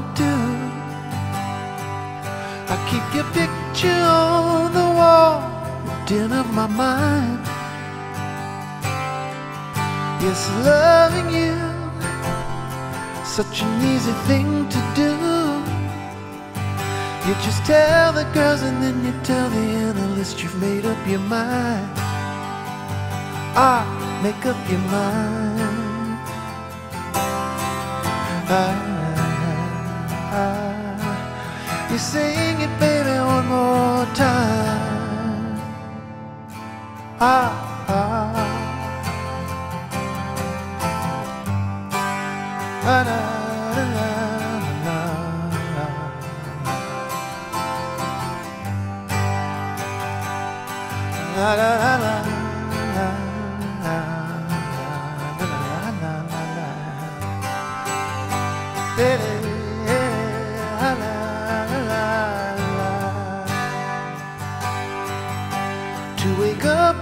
gonna do? I keep your picture on the wall, the den of my mind. Yes, loving you, such an easy thing to do. You just tell the girls and then you tell the analyst you've made up your mind. Ah, make up your mind. Ah you sing it, baby, one more time. Ah, ah. La, la, la, la, la. La la la. Eh, eh, la la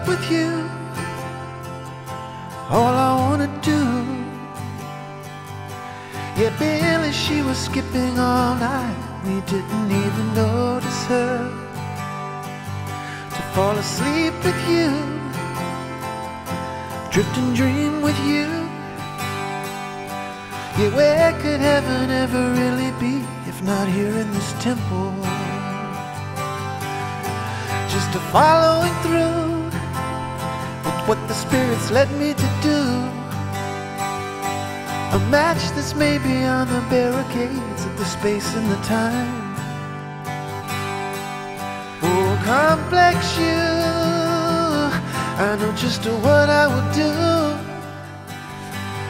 with you, all I wanna do. Yeah, Billie, she was skipping all night. We didn't even notice her to fall asleep with you, drift and dream with you. Yeah, where could heaven ever really be if not here in this temple? Just a following through what the spirits led me to do. A match that's maybe on the barricades of the space and the time. Oh, complex you. I know just what I would do.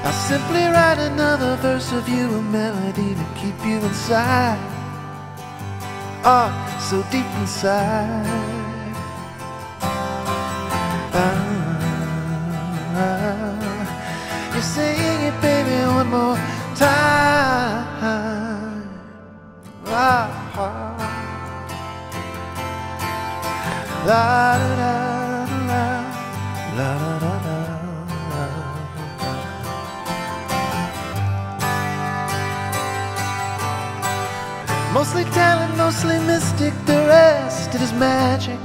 I'll simply write another verse of you, a melody to keep you inside. Oh, so deep inside. La da da da la. Mostly talent, mostly mystic, the rest it is magic.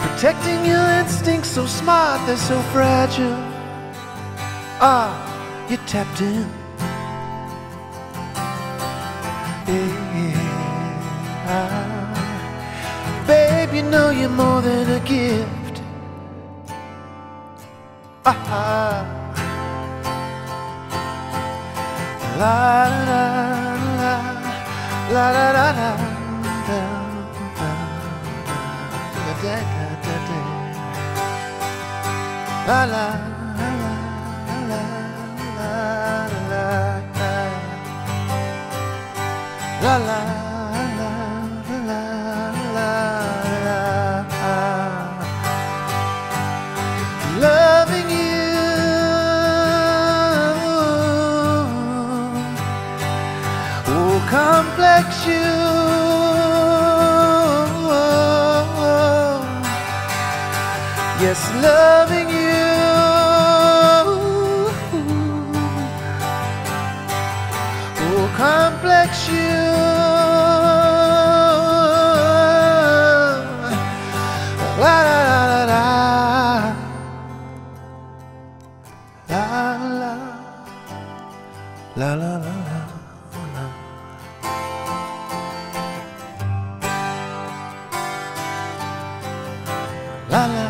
Protecting your instincts, so smart, they're so fragile. Ah, you tapped in. Yeah. Know you're more than a gift. Ah. La la la la la la la la da da da da da la la la la la la la la Loving hurt you. Yes, loving you. Will complex you. La la la. La La la. La la la, la. la la